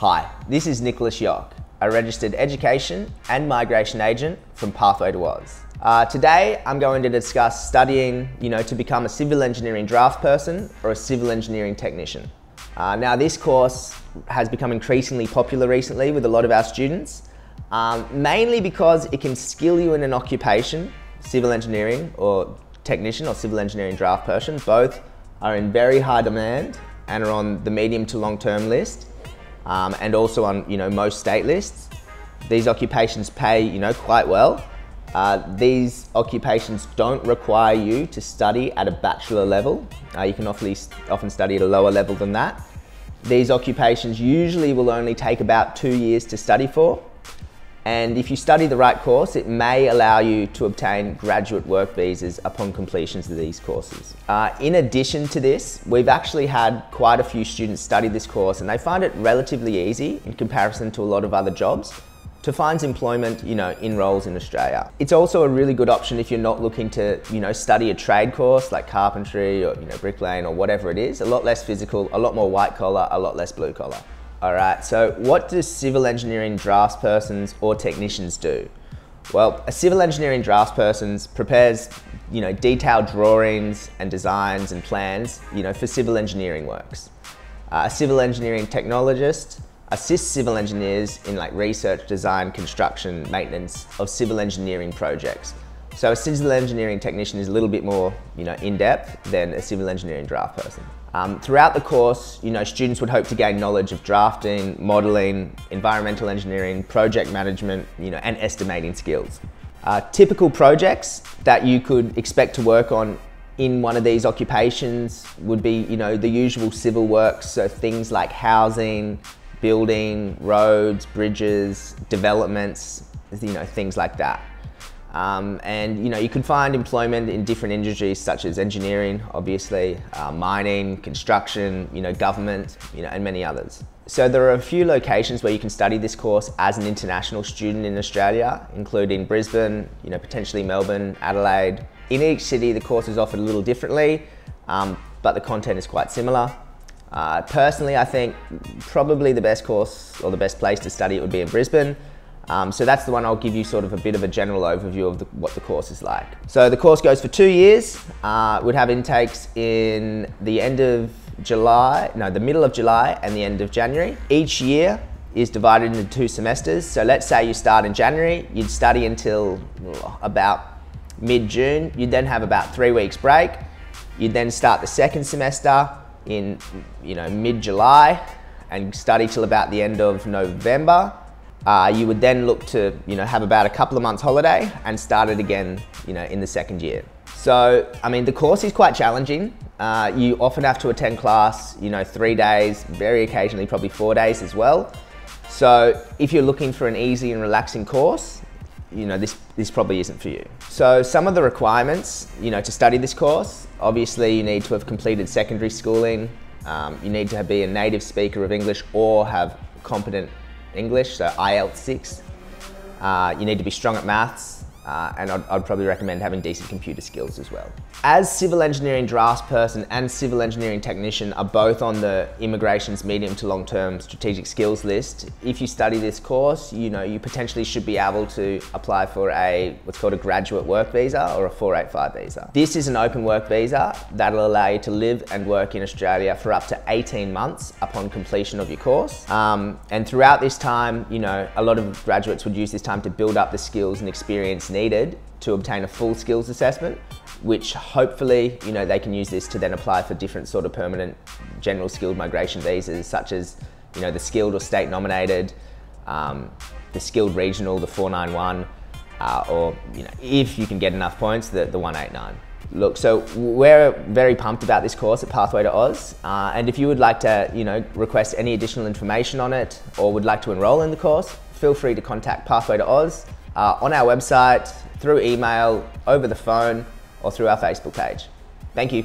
Hi, this is Nicholas Yock, a registered education and migration agent from Pathway to Aus. Uh, today, I'm going to discuss studying, you know, to become a civil engineering draft person or a civil engineering technician. Uh, now, this course has become increasingly popular recently with a lot of our students, um, mainly because it can skill you in an occupation, civil engineering or technician or civil engineering draft person. Both are in very high demand and are on the medium to long term list um, and also on you know most state lists. These occupations pay you know quite well. Uh, these occupations don't require you to study at a bachelor level. Uh, you can often study at a lower level than that. These occupations usually will only take about two years to study for. And if you study the right course, it may allow you to obtain graduate work visas upon completions of these courses. Uh, in addition to this, we've actually had quite a few students study this course and they find it relatively easy in comparison to a lot of other jobs to find employment, you know, in roles in Australia. It's also a really good option if you're not looking to, you know, study a trade course like carpentry or, you know, bricklaying or whatever it is. A lot less physical, a lot more white collar, a lot less blue collar. All right, so what do civil engineering draftspersons or technicians do? Well, a civil engineering draftsperson prepares, you know, detailed drawings and designs and plans, you know, for civil engineering works. Uh, a civil engineering technologist assists civil engineers in like research, design, construction, maintenance of civil engineering projects. So a civil engineering technician is a little bit more, you know, in depth than a civil engineering draft person. Um, throughout the course, you know, students would hope to gain knowledge of drafting, modelling, environmental engineering, project management, you know, and estimating skills. Uh, typical projects that you could expect to work on in one of these occupations would be, you know, the usual civil works, so things like housing, building, roads, bridges, developments, you know, things like that. Um, and you know, you can find employment in different industries such as engineering, obviously, uh, mining, construction, you know, government, you know, and many others. So there are a few locations where you can study this course as an international student in Australia, including Brisbane, you know, potentially Melbourne, Adelaide. In each city, the course is offered a little differently, um, but the content is quite similar. Uh, personally, I think probably the best course or the best place to study it would be in Brisbane. Um, so that's the one I'll give you sort of a bit of a general overview of the, what the course is like. So the course goes for two years. Uh, we'd have intakes in the end of July, no, the middle of July and the end of January. Each year is divided into two semesters. So let's say you start in January, you'd study until about mid-June. You'd then have about three weeks break. You'd then start the second semester in you know mid-July and study till about the end of November. Uh, you would then look to you know have about a couple of months holiday and start it again you know in the second year. So I mean the course is quite challenging. Uh, you often have to attend class you know three days, very occasionally probably four days as well. So if you're looking for an easy and relaxing course, you know this this probably isn't for you. So some of the requirements you know to study this course, obviously you need to have completed secondary schooling. Um, you need to be a native speaker of English or have competent English, so IELTS 6. Uh, you need to be strong at maths, uh, and I'd, I'd, probably recommend having decent computer skills as well. As civil engineering draftsperson and civil engineering technician are both on the immigration's medium to long term strategic skills list, if you study this course, you know, you potentially should be able to apply for a, what's called a graduate work visa or a 485 visa. This is an open work visa that'll allow you to live and work in Australia for up to 18 months upon completion of your course. Um, and throughout this time, you know, a lot of graduates would use this time to build up the skills and experience needed to obtain a full skills assessment, which hopefully, you know, they can use this to then apply for different sort of permanent general skilled migration visas, such as, you know, the skilled or state nominated, um, the skilled regional, the 491, uh, or, you know, if you can get enough points, the, the 189. Look, so we're very pumped about this course at Pathway to Aus, uh, and if you would like to, you know, request any additional information on it or would like to enroll in the course, feel free to contact Pathway to Aus uh, on our website, through email, over the phone, or through our Facebook page. Thank you.